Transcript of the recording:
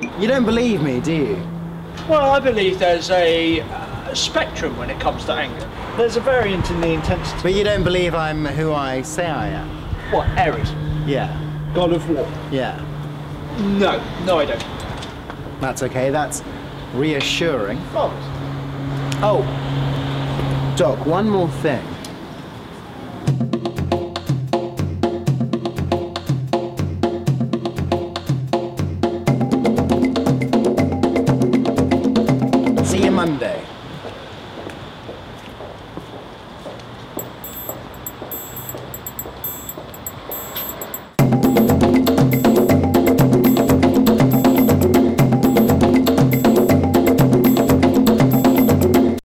You don't believe me, do you? Well, I believe there's a uh, spectrum when it comes to anger. There's a variant in the intensity. But you don't believe I'm who I say I am? What, Ares? Yeah. God of War? Yeah. No, no, I don't. That's okay. That's reassuring. Marvellous. Oh, Doc, one more thing. Monday.